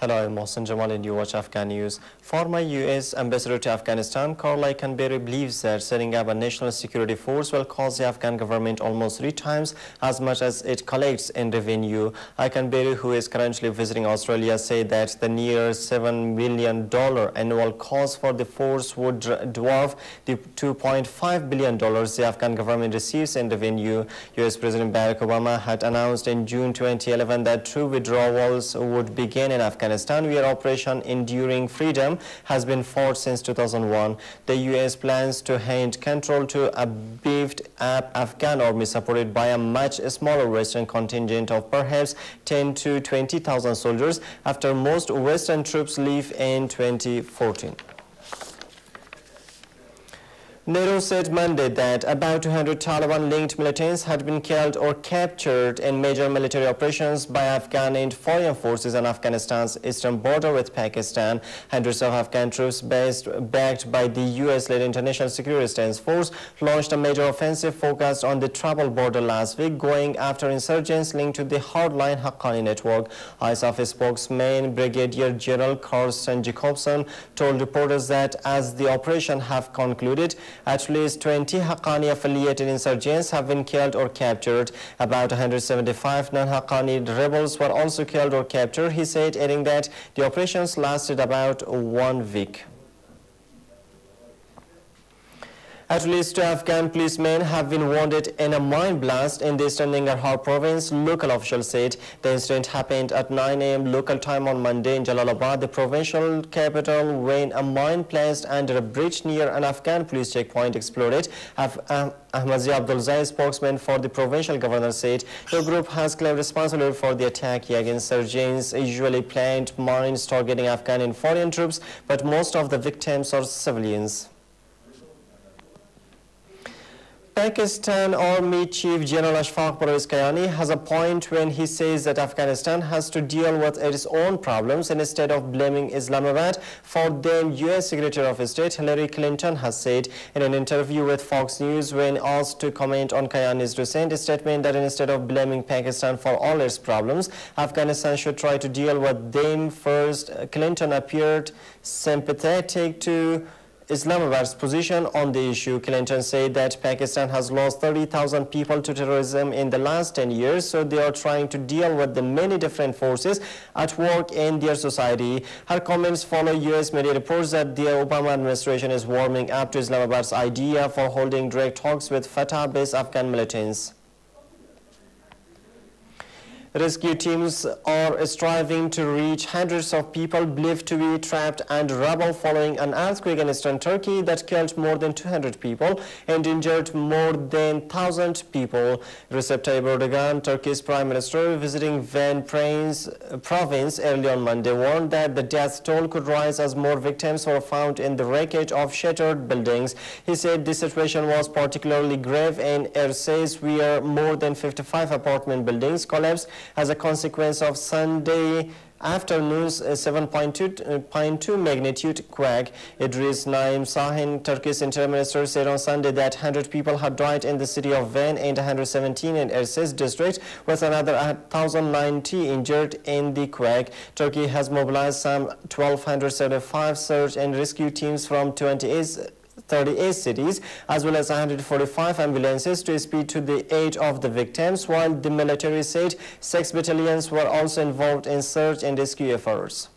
Hello, I'm Mohsen Jamal and you watch Afghan News. Former U.S. Ambassador to Afghanistan, Karl Eikenberry, believes that setting up a national security force will cost the Afghan government almost three times as much as it collects in revenue. Eikenberry, who is currently visiting Australia, said that the near $7 million annual cost for the force would dwarf the $2.5 billion the Afghan government receives in revenue. U.S. President Barack Obama had announced in June 2011 that true withdrawals would begin in Afghanistan Afghanistan, where Operation Enduring Freedom has been fought since 2001. The U.S. plans to hand control to a beefed up Afghan army supported by a much smaller Western contingent of perhaps 10 to 20,000 soldiers after most Western troops leave in 2014. NATO said Monday that about 200 Taliban-linked militants had been killed or captured in major military operations by Afghan and foreign forces on Afghanistan's eastern border with Pakistan. Hundreds of Afghan troops based, backed by the U.S.-led International Security Assistance Force launched a major offensive focused on the troubled border last week, going after insurgents linked to the hardline Haqqani network. ISAF spokesman Brigadier General Carsten Jacobson told reporters that as the operation have concluded, at least 20 Haqqani affiliated insurgents have been killed or captured. About 175 non-Haqqani rebels were also killed or captured, he said, adding that the operations lasted about one week. At least two Afghan policemen have been wounded in a mine blast in the eastern Nangarhar province, local officials said. The incident happened at 9 a.m. local time on Monday in Jalalabad, the provincial capital, when a mine placed under a bridge near an Afghan police checkpoint exploded. Af uh, Ahmad Zia Abdulzai, spokesman for the provincial governor, said the group has claimed responsibility for the attack against insurgents, usually planned mines targeting Afghan and foreign troops, but most of the victims are civilians. Pakistan Army Chief General Ashfaq Parvez Kayani has a point when he says that Afghanistan has to deal with its own problems instead of blaming Islamabad for them. U.S. Secretary of State Hillary Clinton has said in an interview with Fox News when asked to comment on Kayani's recent statement that instead of blaming Pakistan for all its problems, Afghanistan should try to deal with them first. Clinton appeared sympathetic to Islamabad's position on the issue. Clinton said that Pakistan has lost 30,000 people to terrorism in the last 10 years, so they are trying to deal with the many different forces at work in their society. Her comments follow U.S. media reports that the Obama administration is warming up to Islamabad's idea for holding direct talks with FATA-based Afghan militants. Rescue teams are striving to reach hundreds of people believed to be trapped and rubble following an earthquake in eastern Turkey that killed more than 200 people and injured more than 1,000 people. Recep Tayyip Erdogan, Turkey's prime minister, visiting Van Prains uh, province early on Monday, warned that the death toll could rise as more victims were found in the wreckage of shattered buildings. He said the situation was particularly grave in Erciyes, where more than 55 apartment buildings collapsed as a consequence of Sunday afternoon's 7.2 uh, magnitude quake. Idris Naim Sahin, Turkish interior minister, said on Sunday that 100 people had died in the city of Van and 117 in Erciyes district, with another 1,090 injured in the quake. Turkey has mobilized some 1,275 search and rescue teams from 28 38 cities as well as 145 ambulances to speed to the aid of the victims, while the military said six battalions were also involved in search and rescue efforts.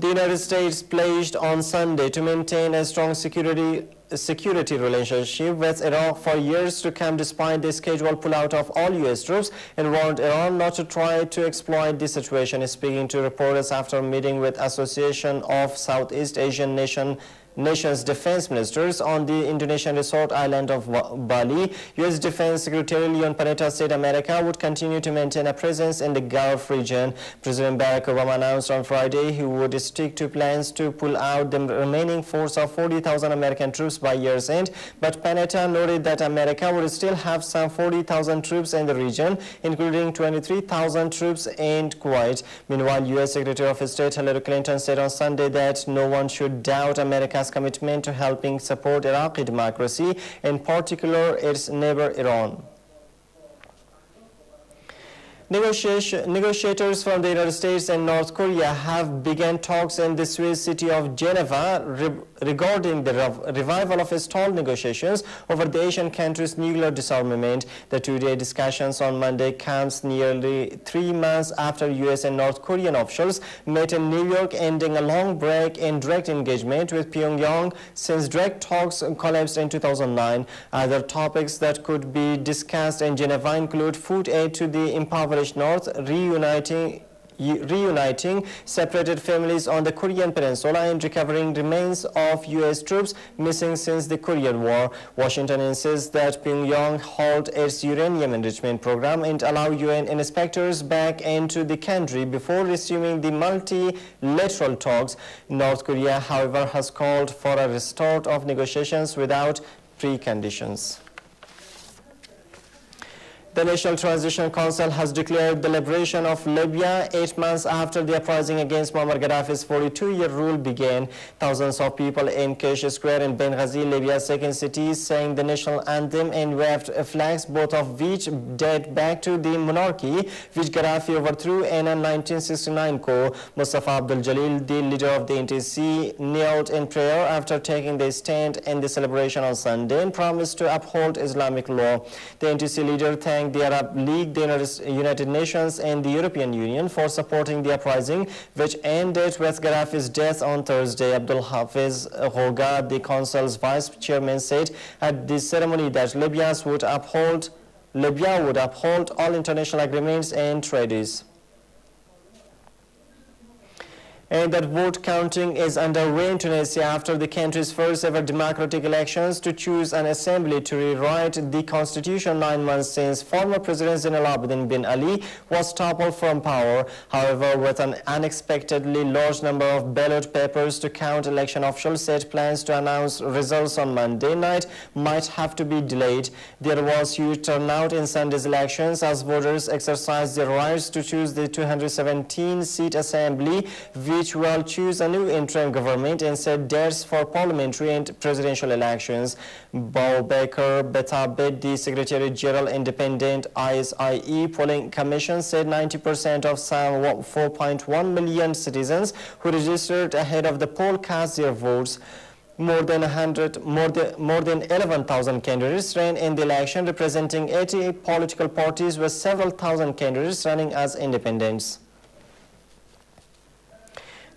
The United States pledged on Sunday to maintain a strong security security relationship with Iraq for years to come despite the scheduled pullout of all U.S. troops and warned Iran not to try to exploit the situation. Speaking to reporters after meeting with Association of Southeast Asian Nation nation's defense ministers on the Indonesian resort island of Bali. U.S. Defense Secretary Leon Panetta said America would continue to maintain a presence in the Gulf region. President Barack Obama announced on Friday he would stick to plans to pull out the remaining force of 40,000 American troops by year's end, but Panetta noted that America would still have some 40,000 troops in the region, including 23,000 troops in Kuwait. Meanwhile, U.S. Secretary of State Hillary Clinton said on Sunday that no one should doubt America's commitment to helping support Iraqi democracy, in particular its neighbor Iran. Negotiators from the United States and North Korea have begun talks in the Swiss city of Geneva re regarding the rev revival of stalled negotiations over the Asian country's nuclear disarmament. The two-day discussions on Monday comes nearly three months after U.S. and North Korean officials met in New York, ending a long break in direct engagement with Pyongyang since direct talks collapsed in 2009. Other topics that could be discussed in Geneva include food aid to the impoverished North, reuniting reuniting separated families on the Korean Peninsula and recovering remains of U.S. troops missing since the Korean War. Washington insists that Pyongyang halt its uranium enrichment program and allow UN inspectors back into the country before resuming the multilateral talks. North Korea, however, has called for a restart of negotiations without preconditions. The National Transition Council has declared the liberation of Libya eight months after the uprising against Muammar Gaddafi's 42-year rule began. Thousands of people in Kish Square in Benghazi, Libya's second city, sang the national anthem and waved flags, both of which date back to the monarchy, which Gaddafi overthrew in a 1969 coup. Mustafa Abdul Jalil, the leader of the NTC, knelt in prayer after taking the stand in the celebration on Sunday and promised to uphold Islamic law. The NTC leader thanked the Arab League, the uh, United Nations and the European Union for supporting the uprising, which ended with Gaddafi's death on Thursday. Abdul Hafiz Ghoga, the Council's vice chairman, said at the ceremony that Libyans would uphold Libya would uphold all international agreements and treaties and that vote counting is underway in Tunisia after the country's first ever democratic elections to choose an assembly to rewrite the constitution nine months since former President Zain al-Abidin bin Ali was toppled from power. However, with an unexpectedly large number of ballot papers to count, election officials said plans to announce results on Monday night might have to be delayed. There was huge turnout in Sunday's elections as voters exercised their rights to choose the 217-seat assembly, which will choose a new interim government and set dates for parliamentary and presidential elections. Boubacar Betabed, the Secretary General Independent ISIE Polling Commission, said 90% of some 4.1 million citizens who registered ahead of the poll cast their votes more than 100, more than, more than 11,000 candidates ran in the election, representing 80 political parties with several thousand candidates running as independents.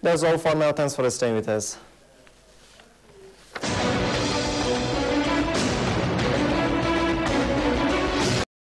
That's all for now. Thanks for staying with us.